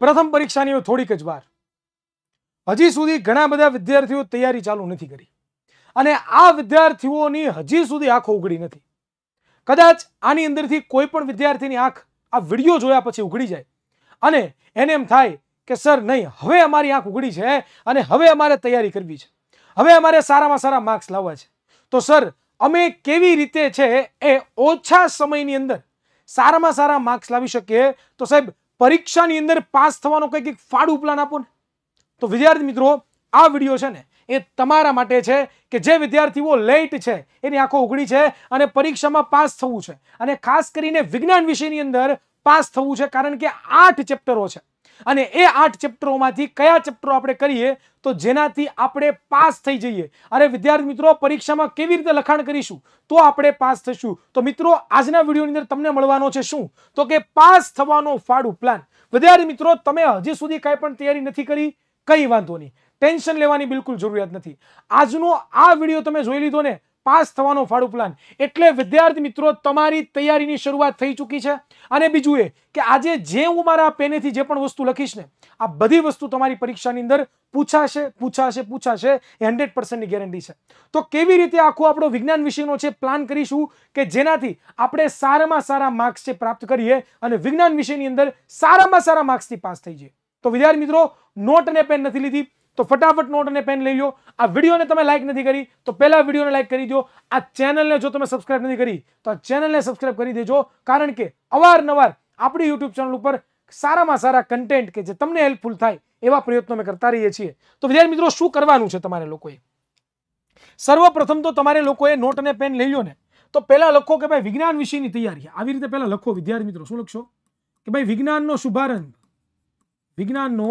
પ્રથમ પરીક્ષાની થોડીક જ વાર હજી સુધી ઘણા બધા વિદ્યાર્થીઓ તૈયારી ચાલુ નથી કરી અને આ વિદ્યાર્થીઓની હજી સુધી આંખો ઉઘડી નથી કદાચ આની અંદરથી કોઈ પણ વિદ્યાર્થીની આંખ આ વિડીયો જોયા પછી ઉઘડી જાય અને એને એમ થાય કે સર નહીં હવે અમારી આંખ ઉઘડી છે અને હવે અમારે તૈયારી કરવી છે હવે અમારે સારામાં સારા માર્ક્સ લાવવા છે તો સર અમે કેવી રીતે છે એ ઓછા સમયની અંદર સારામાં સારા માર્ક્સ લાવી શકીએ તો સાહેબ પરીક્ષાની અંદર પાસ થવાનો કંઈક એક ફાળું પ્લાન આપો ને તો વિદ્યાર્થી મિત્રો આ વિડીયો છે ને એ તમારા માટે છે કે જે વિદ્યાર્થીઓ લેટ છે એની આંખો ઉઘડી છે અને પરીક્ષામાં પાસ થવું છે અને ખાસ કરીને વિજ્ઞાન વિષયની અંદર પાસ થવું છે કારણ કે આઠ ચેપ્ટરો છે અને એ 8 ચેપ્ટરોમાંથી કયા ચેપ્ટરો આપણે કરીએ તો જેનાથી આપણે પાસ થઈ જઈએ અરે વિદ્યાર્થી મિત્રો પરીક્ષામાં કેવી રીતે લખાન કરીશું તો આપણે પાસ થઈશું તો મિત્રો આજના વિડિયોની અંદર તમને મળવાનો છે શું તો કે પાસ થવાનો ફાડું પ્લાન વિદ્યાર્થી મિત્રો તમે હજી સુધી કઈ પણ તૈયારી નથી કરી કઈ વાંધો નહીં ટેન્શન લેવાની બિલકુલ જરૂરિયાત નથી આજનો આ વિડિયો તમે જોઈ લીધો ને પાસ થવાનો ફાળો પ્લાન એટલે વિદ્યાર્થી મિત્રો તમારી તૈયારીની શરૂઆત થઈ ચૂકી છે અને બીજું એ કે આજે જે હું મારા પેનેથી જે પણ વસ્તુ લખીશ ને આ બધી વસ્તુ તમારી પરીક્ષાની અંદર પૂછાશે પૂછાશે પૂછાશે 100% ની ગેરંટી છે તો કેવી રીતે આખો આપણો વિજ્ઞાન વિશેનો છે પ્લાન કરીશું કે જેનાથી આપણે સારામાં સારા માર્ક્સ છે પ્રાપ્ત કરીએ અને વિજ્ઞાન વિશેની અંદર સારામાં સારા માર્ક્સથી પાસ થઈ જઈએ તો વિદ્યાર્થી મિત્રો નોટ અને પેન નથી લીધી તો ફટાફટ નોટ અને પેન લઈ લ્યો આ વિડિયોને તમે લાઈક નથી કરી તો પહેલા વિડિયોને લાઈક કરીજો આ ચેનલને જો તમે સબસ્ક્રાઇબ નથી કરી તો આ ચેનલને સબસ્ક્રાઇબ કરી દેજો કારણ કે અવારનવાર આપણી YouTube ચેનલ ઉપર સારામાં સારા કન્ટેન્ટ કે જે તમને હેલ્પફુલ થાય એવા પ્રયત્નો અમે કરતા રહી છીએ તો વિદ્યાર્થી મિત્રો શું કરવાનું છે તમારા લોકોએ सर्वप्रथम તો તમારે લોકોએ નોટ અને પેન લઈ લ્યો ને તો પહેલા લખો કે ભાઈ વિજ્ઞાન વિષયની તૈયારી આવી રીતે પહેલા લખો વિદ્યાર્થી મિત્રો શું લખશો કે ભાઈ વિજ્ઞાનનો સુભારંત વિજ્ઞાનનો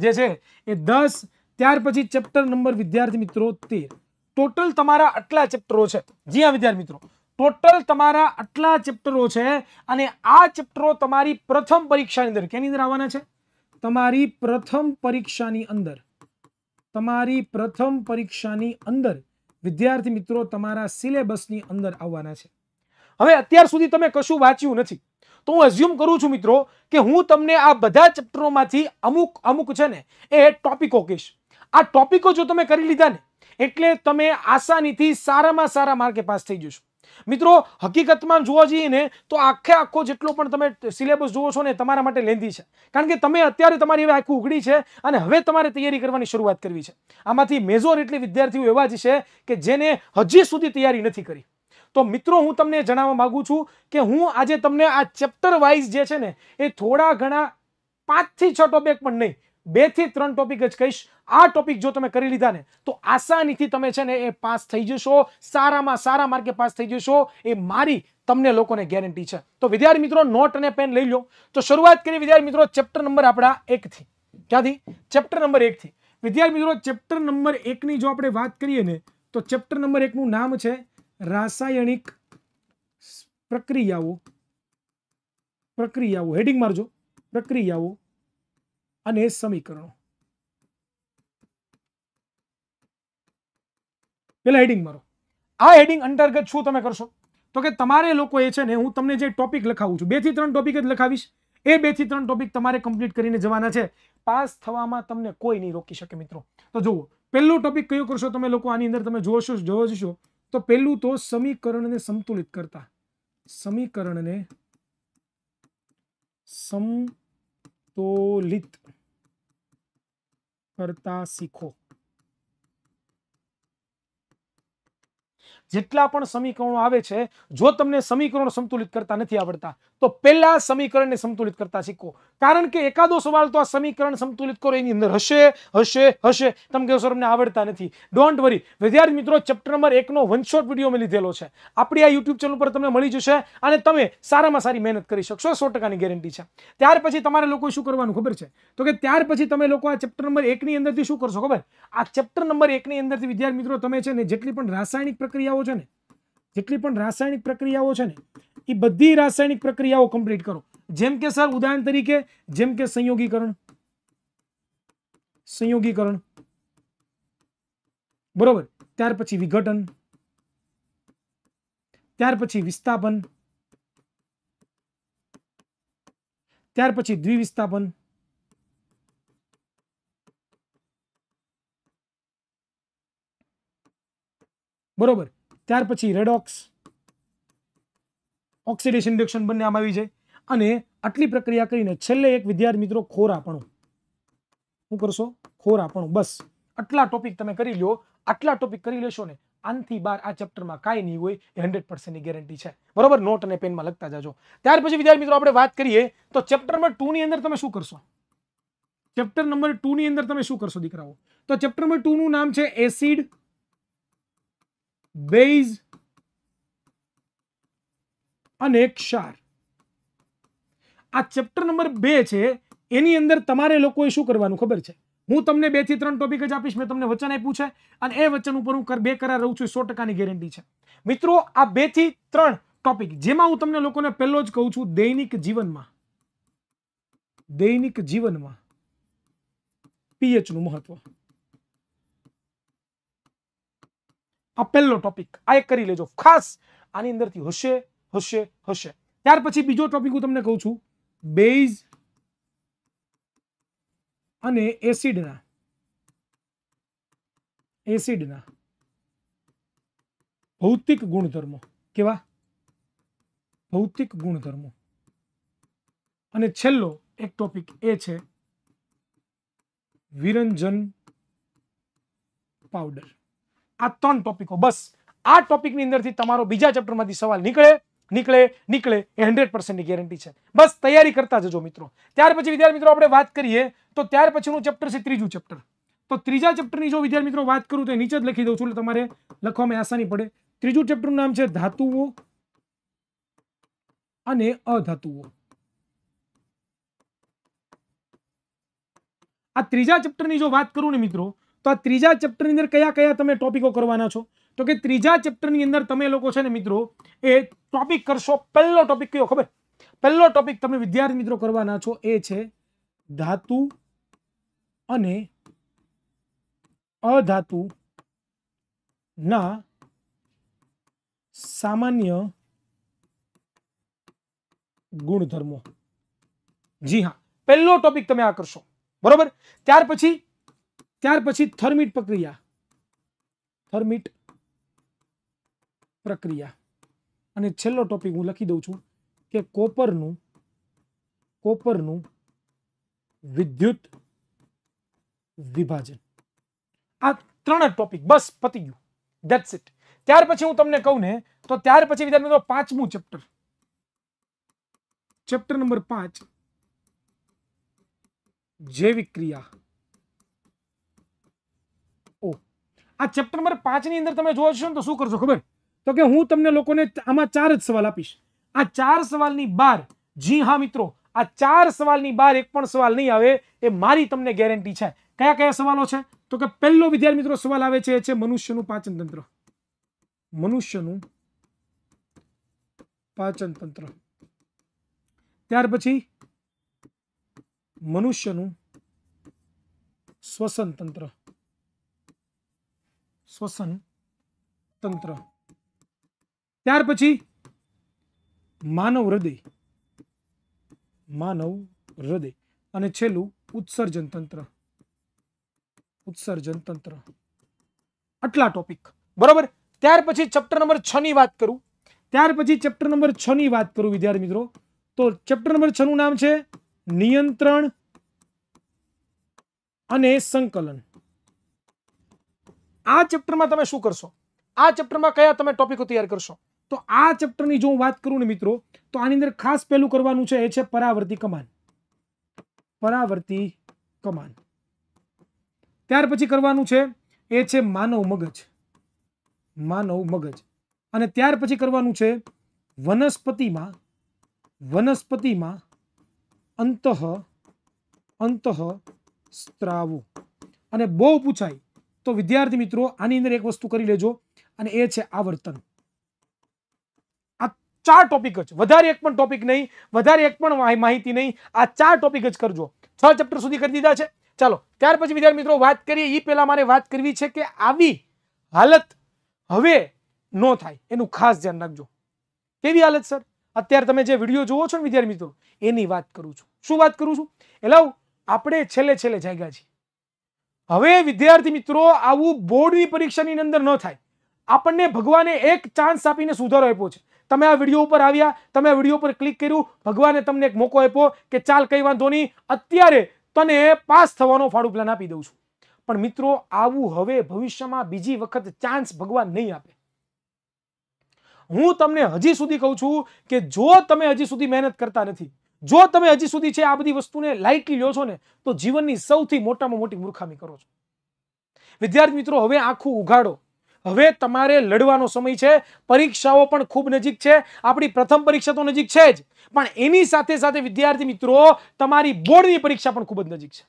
જે છે એ દસ ત્યાર પછી ચેપ્ટર નંબર વિદ્યાર્થી મિત્રો તેર ટોટલ તમારા આટલા ચેપ્ટરો છે જી હા વિદ્યાર્થી મિત્રો ટોટલ તમારા આટલા ચેપ્ટરો છે અને આ ચેપ્ટરો તમારી પ્રથમ પરીક્ષાની અંદર કેની અંદર આવવાના છે તમારી પ્રથમ પરીક્ષાની અંદર તમારી પ્રથમ પરીક્ષાની અંદર વિદ્યાર્થી મિત્રો તમારા સિલેબસની અંદર આવવાના છે હવે અત્યાર સુધી તમે કશું વાંચ્યું નથી તો હું એઝ્યુમ કરું છું મિત્રો કે હું તમને આ બધા ચેપ્ટરોમાંથી અમુક અમુક છે ને એ ટોપિકો કી આ ટોપિકો જો તમે કરી લીધા ને એટલે તમે આસાનીથી સારામાં સારા માર્ક્સ પાસ થઈ જજો છો મિત્રો હકીકતમાં જોવો જોઈએ ને તો આખે આખો જેટલો પણ તમે સિલેબસ જોવો છો ને તમારા માટે લેન્ધી છે કારણ કે તમે અત્યારે તમારી આખું ઉગડી છે અને હવે તમારે તૈયારી કરવાની શરૂઆત કરવી છે આમાંથી મેજોર એટલી વિદ્યાર્થીઓ એવા છે કે જેને હજી સુધી તૈયારી નથી કરી તો મિત્રો હું તમને જણાવા માંગુ છું કે હું આજે તમને આ ચેપ્ટર વાઇઝ જે છે ને એ થોડા ઘણા પાંચ થી છોટો બેક પણ નહીં બે થી ત્રણ ટોપિક જ કઈશ આ ટોપિક જો તમે કરી લીધા ને તો આસાનીથી તમે છે ને એ પાસ થઈ જશો સારામાં સારા માર્કે પાસ થઈ જશો એ મારી તમને લોકોને ગેરંટી છે તો વિદ્યાર્થી મિત્રો નોટ અને પેન લઈ લો તો શરૂઆત કરી વિદ્યાર્થી મિત્રો ચેપ્ટર નંબર આપણો 1 થી કે આવી ચેપ્ટર નંબર 1 થી વિદ્યાર્થી મિત્રો ચેપ્ટર નંબર 1 ની જો આપણે વાત કરીએ ને તો ચેપ્ટર નંબર 1 નું નામ છે રાસાયણિક પ્રક્રિયાઓ પ્રક્રિયાઓ હેડિંગ મારજો પ્રક્રિયાઓ અને સમીકરણો પેલા હેડિંગ મારો આ હેડિંગ અંતર્ગત શું તમે કરશો તો કે તમારે લોકો એ છે ને હું તમને જે ટોપિક લખાવું છું બે થી ત્રણ ટોપિક જ લખાવીશ એ બે થી ત્રણ ટોપિક તમારે કમ્પ્લીટ કરીને જવાના છે પાસ થવામાં તમને કોઈ નહીં રોકી શકે મિત્રો તો જુઓ પહેલો ટોપિક કયો કરશો તમે લોકો આની અંદર તમે જોશો જોવો જશો तो पेलू तो समीकरण ने संतुलित करता समीकरण ने समतोलित करता सीखो જેટલા પણ સમીકરણો આવે છે જો તમને સમીકરણ સંતુલિત કરતા નથી આવડતા તો પહેલા સમીકરણને સંતુલિત કરતા સિક્કો કારણ કે એકાદો સવાલ તો આ સમીકરણ સંતુલિત કરો એની અંદર હશે હશે હશે તમને જો સર અમને આવડતા નથી डोंट वरी વિદ્યાર્થી મિત્રો ચેપ્ટર નંબર 1 નો વનશોટ વિડિયો મે લીધેલો છે આપણી આ YouTube ચેનલ ઉપર તમને મળી જશે અને તમે સારામાં સારી મહેનત કરી શકશો 100% ની ગેરંટી છે ત્યાર પછી તમારે લોકો શું કરવાનું ખબર છે તો કે ત્યાર પછી તમે લોકો આ ચેપ્ટર નંબર 1 ની અંદર શું કરશો ખબર આ ચેપ્ટર નંબર 1 ની અંદરથી વિદ્યાર્થી મિત્રો તમે છે ને જેટલી પણ રાસાયણિક પ્રક્રિયાઓ रासायणिक प्रक्रियाओ है य रासायणिक प्रक्रियाओं कम्प्लीट करो जम के सर उदाहरण तरीके जम के संयोगीकरण संयोगीकरण बराबर त्यार विघटन त्यार विस्थापन त्यार पी द्विविस्थापन बराबर ત્યાર પછી રેડોક્સ ઓક્સિડેશન રિડક્શન બનની આમ આવી જાય અને આટલી પ્રક્રિયા કરીને છેલ્લે એક વિદ્યાર્થી મિત્રો ખોરાપણું શું કરશો ખોરાપણું બસ આટલા ટોપિક તમે કરી લો આટલા ટોપિક કરી લેશો ને આનથી બાર આ ચેપ્ટરમાં કાઈ ની હોય 100% ની ગેરંટી છે બરોબર નોટ અને પેન માં લખતા જાજો ત્યાર પછી વિદ્યાર્થી મિત્રો આપણે વાત કરીએ તો ચેપ્ટર નંબર 2 ની અંદર તમે શું કરશો ચેપ્ટર નંબર 2 ની અંદર તમે શું કરશો દિખરાઓ તો ચેપ્ટર નંબર 2 નું નામ છે એસિડ બેઝ અને ક્ષાર આ ચેપ્ટર નંબર બે છે એની અંદર તમારે લોકોએ શું કરવાનું ખબર છે હું તમને બે થી ત્રણ ટોપિક જ આપીશ મેં તમને વચન આપ્યું છે અને એ વચન ઉપર હું બે કરાર રહું છું સો ટકાની ગેરંટી છે મિત્રો આ બે થી ત્રણ ટોપિક જેમાં હું તમને લોકોને પહેલો જ કહું છું દૈનિક જીવનમાં દૈનિક જીવનમાં પીએચનું મહત્વ આ પહેલો ટોપિક આ એક કરી લેજો ખાસ આની અંદરથી હશે હશે હશે ત્યાર પછી બીજો ટોપિક હું તમને કહું છું બેઝ અને એસિડના એસિડના ભૌતિક ગુણધર્મો કેવા ભૌતિક ગુણધર્મો અને છેલ્લો એક ટોપિક એ છે વિરંજન પાવડર આ ટોપિકો બસ આ ટોપિક ની અંદર થી તમારો બીજો ચેપ્ટરમાંથી સવાલ નીકળે નીકળે નીકળે 100% ની ગેરંટી છે બસ તૈયારી કરતા જજો મિત્રો ત્યાર પછી વિદ્યાર્થી મિત્રો આપણે વાત કરીએ તો ત્યાર પછી નું ચેપ્ટર છે ત્રીજું ચેપ્ટર તો ત્રીજા ચેપ્ટર ની જો વિદ્યાર્થી મિત્રો વાત કરું તો નીચે જ લખી દેઉં છું એટલે તમારે લખવામાં આસાની પડે ત્રીજું ચેપ્ટર નું નામ છે ધાતુઓ અને અધાતુઓ આ ત્રીજા ચેપ્ટર ની જો વાત કરું ને મિત્રો તો ત્રીજા ચેપ્ટર ની અંદર કયા કયા તમને ટોપિકો કરવાના છો તો કે ત્રીજા ચેપ્ટર ની અંદર તમે લોકો છો ને મિત્રો એ ટોપિક કરશો પેલ્લો ટોપિક કયો ખબર પેલ્લો ટોપિક તમે વિદ્યાર્થી મિત્રો કરવાના છો એ છે ધાતુ અને અધાતુ ના સામાન્ય ગુણધર્મો જી હા પેલ્લો ટોપિક તમે આ કરશો બરોબર ત્યાર પછી ત્યાર પછી થર્મીટ પ્રક્રિયા થર્મીટ પ્રક્રિયા અને છેલ્લો ટોપિક હું લખી દઉં છું કે કોપર નું કોપર નું વિદ્યુત વિભાજન આ ત્રણ જ ટોપિક બસ પતી ગયું ધેટ્સ ઈટ ત્યાર પછી હું તમને કહું ને તો ત્યાર પછી વિદ્યાનાનો પાંચમો ચેપ્ટર ચેપ્ટર નંબર 5 જે વિક્રિયા આ ચેપ્ટર નંબર 5 ની અંદર તમે જોજો છો ને તો શું કરજો ખબર તો કે હું તમને લોકો ને આમાં ચાર જ સવાલ આપીશ આ ચાર સવાલ ની બહાર જી હા મિત્રો આ ચાર સવાલ ની બહાર એક પણ સવાલ નહીં આવે એ મારી તમને ગેરંટી છે કયા કયા સવાલો છે તો કે પહેલો વિદ્યાર્થી મિત્રો સવાલ આવે છે છે મનુષ્ય નું પાચનતંત્ર મનુષ્ય નું પાચનતંત્ર ત્યાર પછી મનુષ્ય નું श्वसन તંત્ર श्वसन तंत्र त्यार पी मानव हृदय मानव हृदय उत्सर्जन तंत्र उत्सर्जन तंत्र आटला टॉपिक बराबर त्यार चेप्टर नंबर छत करू त्यार चेप्टर नंबर छत करू विद्यार्थी मित्रों तो चेप्टर नंबर छू नाम है निंत्रण संकलन આ ચેપ્ટરમાં તમે શું કરશો આ ચેપ્ટરમાં કયા તમે ટોપિકો તૈયાર કરશો તો આ ચેપ્ટરની જો હું વાત કરું ને મિત્રો તો આની અંદર ખાસ પહેલું કરવાનું છે એ છે પરાવર્તી કમાન પરાવર્તી કમાન ત્યાર પછી કરવાનું છે એ છે માનવ મગજ માનવ મગજ અને ત્યાર પછી કરવાનું છે વનસ્પતિમાં વનસ્પતિમાં અંતઃ અંતઃ સ્ત્રાવો અને બહુ પૂછાય તો વિદ્યાર્થી મિત્રો આની અંદર એક વસ્તુ કરી લેજો અને એ છે આવર્તન આ ચાર ટોપિક જ વધારે એક પણ ટોપિક નહીં વધારે એક પણ માહિતી નહીં આ ચાર ટોપિક જ કરજો 6 ચેપ્ટર સુધી કરી દીધા છે ચાલો ત્યાર પછી વિદ્યાર્થી મિત્રો વાત કરીએ ઈ પહેલા મારે વાત કરવી છે કે આવી હાલત હવે નો થાય એનું ખાસ ધ્યાન રાખજો કેવી હાલત સર અત્યારે તમે જે વિડિયો જુઓ છો ને વિદ્યાર્થી મિત્રો એની વાત કરું છું શું વાત કરું છું હેલો આપણે છેલે છેલે જાગ્યા છે હવે વિદ્યાર્થી મિત્રો આવું બોર્ડની પરીક્ષાની અંદર ન થાય આપણને ભગવાને એક ચાન્સ આપીને સુધારો આપ્યો છે તમે આ વિડીયો ઉપર આવ્યા તમે આ વિડીયો પર ક્લિક કર્યું ભગવાને તમને એક મોકો આપ્યો કે ચાલ કંઈ વાંધો નહીં અત્યારે તને પાસ થવાનો ફાળું પ્લાન આપી દઉં છું પણ મિત્રો આવું હવે ભવિષ્યમાં બીજી વખત ચાન્સ ભગવાન નહીં આપે હું તમને હજી સુધી કહું છું કે જો તમે હજી સુધી મહેનત કરતા નથી જો તમે હજી સુધી છે આ બધી વસ્તુને લાઇટલી લો છો ને તો જીવનની સૌથી મોટામાં મોટી મૂર્ખામી કરો છો વિદ્યાર્થી મિત્રો હવે આખું ઉઘાડો હવે તમારે લડવાનો સમય છે પરીક્ષાઓ પણ ખૂબ નજીક છે આપણી પ્રથમ પરીક્ષા તો નજીક છે જ પણ એની સાથે સાથે વિદ્યાર્થી મિત્રો તમારી બોર્ડની પરીક્ષા પણ ખૂબ જ નજીક છે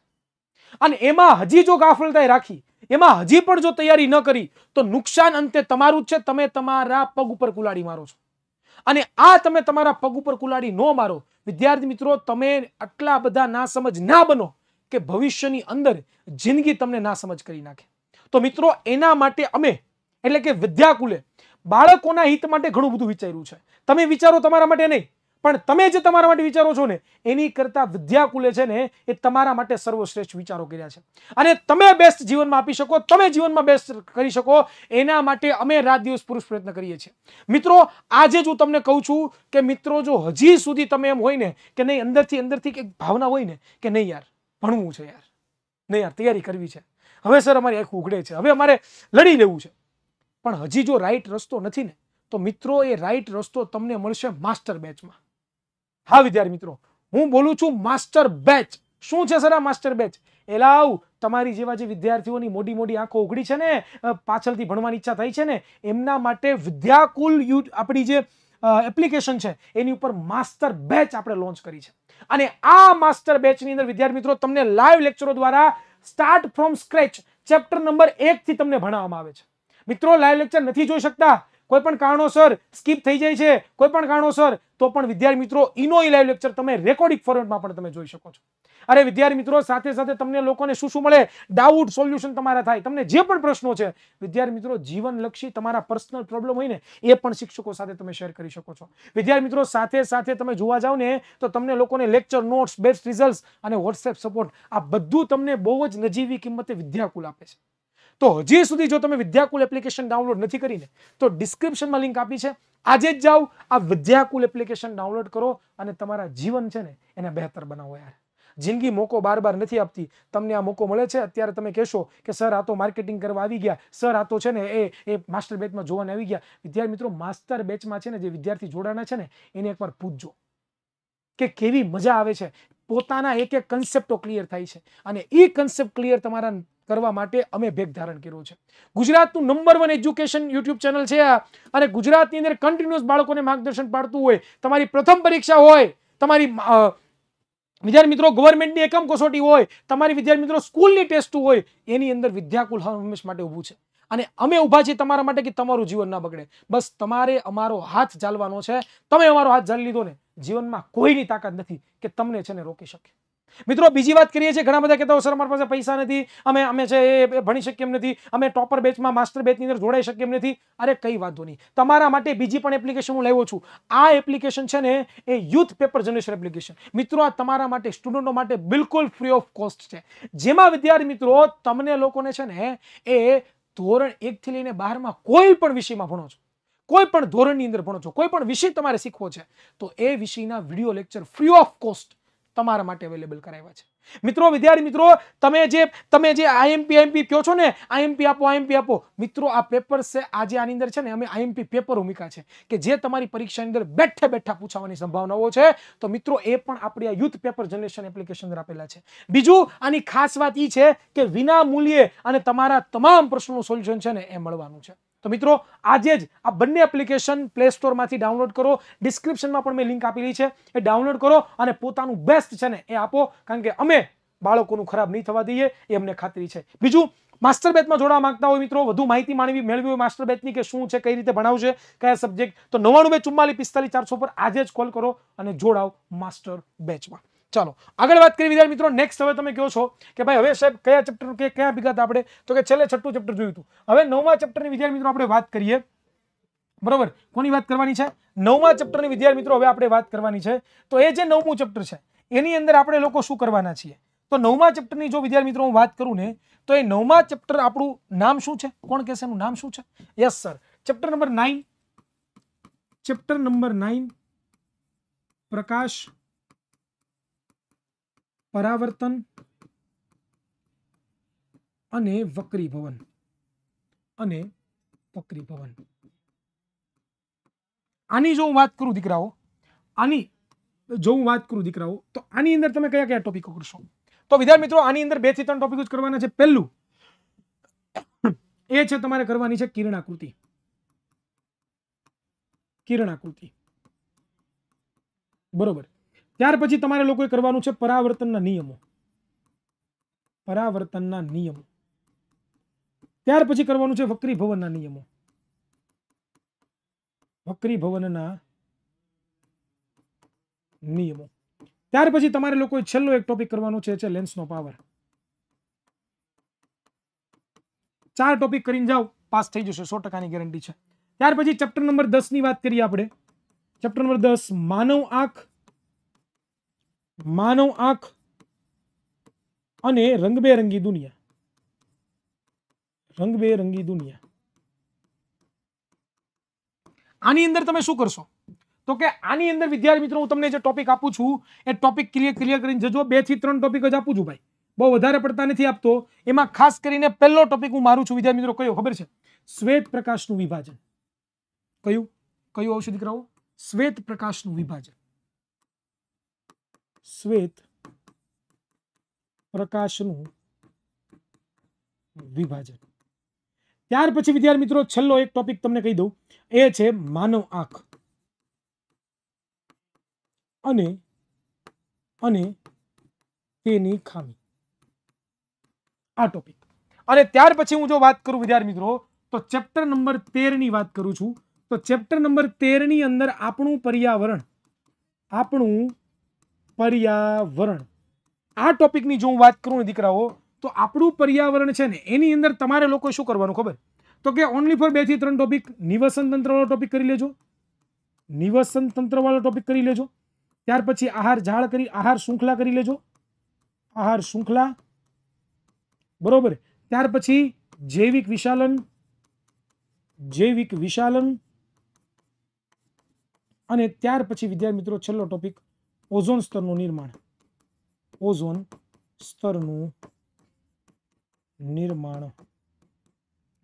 અને એમાં હજી જો ગાફલતા રાખી એમાં હજી પણ જો તૈયારી ન કરી તો નુકસાન અંતે તમારું જ છે તમે તમારા પગ ઉપર કુલાડી મારો છો અને આ તમે તમાર પગ ઉપર કુલાડી નો મારો વિદ્યાર્થી મિત્રો તમે આટલા બધા ના સમજ ના બનો કે ભવિષ્યની અંદર જિંદગી તમને ના સમજ કરી નાખે તો મિત્રો એના માટે અમે એટલે કે વિદ્યાકુલે બાળકોના હિત માટે ઘણું બધું વિચાર્યું છે તમે વિચારો તમારા માટે ને પણ તમે જે તમારા માટે વિચારો છો ને એની કરતા વિદ્યાકુલે છે ને એ તમારા માટે સર્વો શ્રેષ્ઠ વિચારો કર્યા છે અને તમે બેસ્ટ જીવન માં આપી શકો તમે જીવન માં બેસ્ટ કરી શકો એના માટે અમે રાત દિવસ પુરુષ પ્રયત્ન કરીએ છીએ મિત્રો આ જે હું તમને કહું છું કે મિત્રો જો હજી સુધી તમે એમ હોય ને કે નઈ અંદરથી અંદરથી એક ભાવના હોય ને કે નઈ યાર ભણવું છે યાર નઈ યાર તૈયારી કરવી છે હવે સર અમારી એક ઉગડે છે હવે અમારે લડી લેવું છે પણ હજી જો રાઈટ રસ્તો નથી ને તો મિત્રો એ રાઈટ રસ્તો તમને મળશે માસ્ટર બેચમાં હા વિદ્યાર્થી મિત્રો હું બોલું છું માસ્ટર બેચ શું છે સર આ માસ્ટર બેચ એલાવ તમારી જેવા જે વિદ્યાર્થીઓની મોડી મોડી આંખો ઉઘડી છે ને પાછળથી ભણવાની ઈચ્છા થાય છે ને એના માટે વિદ્યાકુલ યુ આપણી જે એપ્લિકેશન છે એની ઉપર માસ્ટર બેચ આપણે લોન્ચ કરી છે અને આ માસ્ટર બેચ ની અંદર વિદ્યાર્થી મિત્રો તમને લાઈવ લેક્ચરો દ્વારા start from scratch chapter number 1 થી તમને ભણાવવામાં આવે છે મિત્રો લાઈવ લેક્ચર નથી જોઈ શકતા કોઈ પણ કારણોસર સ્કીપ થઈ જાય છે કોઈ પણ કારણોસર તો પણ વિદ્યાર્થી મિત્રો ઈનો ઈ લાઈવ લેક્ચર તમે રેકોર્ડિંગ ફોર્મેટમાં પણ તમે જોઈ શકો છો અરે વિદ્યાર્થી મિત્રો સાથે સાથે તમને લોકોને શું શું મળે ડાઉટ સોલ્યુશન તમારા થાય તમને જે પણ પ્રશ્નો છે વિદ્યાર્થી મિત્રો જીવનલક્ષી તમારા પર્સનલ પ્રોબ્લેમ હોય ને એ પણ શિક્ષકો સાથે તમે શેર કરી શકો છો વિદ્યાર્થી મિત્રો સાથે સાથે તમે જોવા જાઓ ને તો તમને લોકોને લેક્ચર નોટ્સ બેસ્ટ રિઝલ્ટ અને વોટ્સએપ સપોર્ટ આ બધું તમને બહુ જ નજીવી કિંમતે વિદ્યાકુલ આપે છે તો હજી સુધી જો તમે વિદ્યાકુલ એપ્લિકેશન ડાઉનલોડ નથી કરીને તો ડિસ્ક્રિપ્શનમાં લિંક આપી છે આજે જ જાઓ આ વિદ્યાકુલ એપ્લિકેશન ડાઉનલોડ કરો અને તમારું જીવન છે ને એને બેહતર બનાવો યાર જિંદગી મોકો બાર બાર નથી આવતી તમને આ મોકો મળે છે અત્યારે તમે કહેશો કે સર આ તો માર્કેટિંગ કરવા આવી ગયા સર આ તો છે ને એ એ માસ્ટર બેચમાં જોવાનું આવી ગયા વિદ્યાર્થી મિત્રો માસ્ટર બેચમાં છે ને જે વિદ્યાર્થી જોડાવાના છે ને એને એકવાર પૂછજો કે કેવી મજા આવે છે પોતાના એક એક કન્સેપ્ટો ક્લિયર થઈ છે અને ઈ કન્સેપ્ટ ક્લિયર તમારા કરવા માટે અમે ભેગ ધારણ કર્યો છે ગુજરાત નું નંબર 1 এড્યુકેશન YouTube ચેનલ છે આ અને ગુજરાત ની અંદર કंटीन्यूअस બાળકોને માર્ગદર્શન પાડતું હોય તમારી પ્રથમ પરીક્ષા હોય તમારી વિદ્યાર્થી મિત્રો ગવર્નમેન્ટ ની એકમ કસોટી હોય તમારી વિદ્યાર્થી મિત્રો સ્કૂલ ની ટેસ્ટ હોય એની અંદર વિદ્યાકુલ હરમેશ માટે ઊભું છે અને અમે ઊભા છીએ તમારા માટે કે તમારું જીવન ના બગડે બસ તમારે અમારો હાથ 잡વાનો છે તમે અમારો હાથ જ લઈ લો ને જીવન માં કોઈ ની તાકાત નથી કે તમને છેને રોકી શકે મિત્રો બીજી વાત કરીએ છે ઘણા બધા કહેતા હો સર માર પાસે પૈસા નથી અમે અમે છે એ ભણી શક કે એમ નથી અમે ટોપર બેચ માં માસ્ટર બેચ ની અંદર જોડાઈ શક કે એમ નથી અરે કઈ વાંધો ની તમારા માટે બીજી પણ એપ્લિકેશન હું લાવ્યો છું આ એપ્લિકેશન છે ને એ યુથ પેપર જનરેશન એપ્લિકેશન મિત્રો આ તમારા માટે સ્ટુડન્ટો માટે બિલકુલ ફ્રી ઓફ કોસ્ટ છે જેમાં વિદ્યાર્થી મિત્રો તમને લોકો ને છે ને એ ધોરણ 1 થી લઈને 12 માં કોઈ પણ વિષય માં ભણો છો કોઈ પણ ધોરણ ની અંદર ભણો છો કોઈ પણ વિષય તમારે શીખવો છે તો એ વિષય ના video lecture free of cost તમારા માટે અવેલેબલ કરાવ્યા છે મિત્રો વિદ્યાર્થી મિત્રો તમે જે તમે જે આઈએમપી આઈએમપી કહો છો ને આઈએમપી આપો આઈએમપી આપો મિત્રો આ પેપર છે આજે આની અંદર છે ને અમે આઈએમપી પેપર ભૂમિકા છે કે જે તમારી પરીક્ષાની અંદર બેઠે બેઠા પૂછાવાની સંભાવનાઓ છે તો મિત્રો એ પણ આપણી આ યુથ પેપર જનરેશન એપ્લિકેશન અંદર આપેલા છે બીજું આની ખાસ વાત એ છે કે વિના મૂલ્યે અને તમારા તમામ પ્રશ્નોનું સોલ્યુશન છે ને એ મળવાનું છે તો મિત્રો આજે જ આ બનની એપ્લિકેશન પ્લે સ્ટોરમાંથી ડાઉનલોડ કરો ડિસ્ક્રિપ્શનમાં આપણે લિંક આપીલી છે એ ડાઉનલોડ કરો અને પોતાનું બેસ્ટ છેને એ આપો કારણ કે અમે બાળકોનું ખરાબ ન થવા દઈએ એમને ખાતરી છે બીજું માસ્ટર બેચમાં જોડાવા માંગતા હોય મિત્રો વધુ માહિતી માનવી મેળવી માસ્ટર બેચની કે શું છે કઈ રીતે ભણાવશે કયા સબ્જેક્ટ તો 99244454400 પર આજે જ કોલ કરો અને જોડાઓ માસ્ટર બેચમાં ચાલો આગળ વાત કરીએ વિદ્યાર્થી મિત્રો નેક્સ્ટ હવે તમે કહો છો કે ભાઈ હવે સાહેબ કયા ચેપ્ટર કે કયા બિગા આપડે તો કે ચલે છઠ્ઠું ચેપ્ટર જોઈતું હવે નવમા ચેપ્ટરની વિદ્યાર્થી મિત્રો આપણે વાત કરીએ બરોબર કોની વાત કરવાની છે નવમા ચેપ્ટરની વિદ્યાર્થી મિત્રો હવે આપણે વાત કરવાની છે તો એ જે નવમો ચેપ્ટર છે એની અંદર આપણે લોકો શું કરવાનું છે તો નવમા ચેપ્ટરની જો વિદ્યાર્થી મિત્રો હું વાત કરું ને તો એ નવમા ચેપ્ટર આપણું નામ શું છે કોણ કહેશે નું નામ શું છે yes sir chapter number 9 chapter number 9 પ્રકાશ परावर्तन वक्री भवन वक्री भवन आत करू दीको जो हूँ बात करूँ दीकरा तो आंदर ते क्या क्या कर करो तो विद्यार्थ मित्रों आंदर बे तरह टॉपिक पहलू किरणाकृति किरणाकृति बराबर ત્યાર પછી તમારે લોકોએ કરવાનું છે પરાવર્તનના નિયમો પરાવર્તનના નિયમો ત્યાર પછી કરવાનું છે વક્રી ભવનના નિયમો વક્રી ભવનના નિયમો ત્યાર પછી તમારે લોકોએ છેલ્લો એક ટોપિક કરવાનો છે છે લેન્સનો પાવર ચાર ટોપિક કરીને જાઓ પાસ થઈ જશે સો ટકાની ગેરંટી છે ત્યાર પછી ચેપ્ટર નંબર દસની વાત કરીએ આપણે ચેપ્ટર નંબર દસ માનવ આંખ માનુ આંખ અને રંગબે રંગી દુનિયા રંગબે રંગી દુનિયા આની અંદર તમે શું કરશો તો કે આની અંદર વિદ્યાર્થી મિત્રો હું તમને જે ટોપિક આપું છું એ ટોપિક ક્લિયર ક્લિયર કરીને જજો બે થી ત્રણ ટોપિક જ આપું છું ભાઈ બહુ વધારે પડતા નથી આપતો એમાં ખાસ કરીને પહેલો ટોપિક હું મારું છું વિદ્યાર્થી મિત્રો કહો ખબર છે શ્વેત પ્રકાશનું વિભાજન કયું કયું ઔષધીકરાઓ શ્વેત પ્રકાશનું વિભાજન श्वेत प्रकाश નું વિભાજન ત્યાર પછી વિદ્યાર્થી મિત્રો છલ્લો એક ટોપિક તમને કહી દઉં એ છે માનવ આંખ અને અને કેની ખામી આ ટોપિક અને ત્યાર પછી હું જો વાત કરું વિદ્યાર્થી મિત્રો તો ચેપ્ટર નંબર 13 ની વાત કરું છું તો ચેપ્ટર નંબર 13 ની અંદર આપણો પર્યાવરણ આપણો પર્યાવરણ આ ટોપિક ની જો વાત કરું ને દીકરાઓ તો આપણું પર્યાવરણ છે ને એની અંદર તમારે લોકો શું કરવાનું ખબર તો કે ઓન્લી ફોર બે થી ત્રણ ટોપિક નિવાસન તંત્રનો ટોપિક કરી લેજો નિવાસન તંત્ર વાળો ટોપિક કરી લેજો ત્યાર પછી આહાર ઝાળ કરી આહાર શૃંખલા કરી લેજો આહાર શૃંખલા બરોબર ત્યાર પછી જૈવિક વિશાલન જૈવિક વિશાલન અને ત્યાર પછી વિદ્યાર્થી મિત્રો છેલ્લો ટોપિક ओजोन स्तर्नू निर्माण ओजोन स्तर्नू निर्माण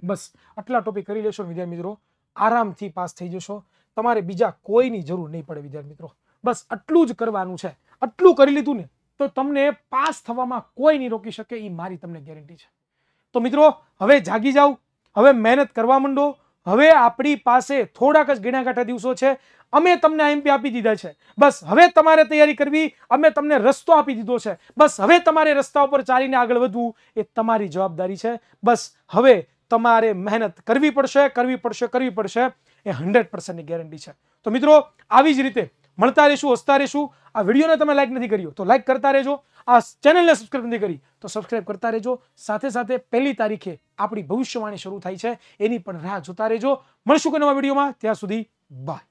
बस આટલા ટોપિક કરી લેજો વિદ્યાર્થી મિત્રો આરામથી પાસ થઈ જજો તમારે બીજું કોઈની જરૂર નઈ પડે વિદ્યાર્થી મિત્રો બસ આટલું જ કરવાનું છે આટલું કરી લીધું ને તો તમને પાસ થવામાં કોઈ નઈ રોકી શકે ઈ મારી તમને ગેરંટી છે તો મિત્રો હવે જાગી जाओ હવે મહેનત કરવામાંડો હવે આપણી પાસે થોડાક જ ગિણાગાટા દિવસો છે અમે તમને એમ્પ આપી દીધા છે બસ હવે તમારે તૈયારી કરવી અમે તમને રસ્તો આપી દીધો છે બસ હવે તમારે રસ્તા ઉપર ચાલીને આગળ વધવું એ તમારી જવાબદારી છે બસ હવે તમારે મહેનત કરવી પડશે કરવી પડશે કરવી પડશે એ 100% ની ગેરંટી છે તો મિત્રો આવી જ રીતે મળતા રહીશું હોતા રહીશું આ વિડિયોને તમે લાઈક નથી કર્યો તો લાઈક કરતા રહેજો આ ચેનલને સબસ્ક્રાઇબ નથી કરી તો સબસ્ક્રાઇબ કરતા રહેજો સાથે સાથે પહેલી તારીખે આપણી ભવિષ્યવાણી શરૂ થાય છે એની પણ રાહ જોતા રહેજો મળશું કે નવા વિડીયોમાં ત્યાં સુધી બાય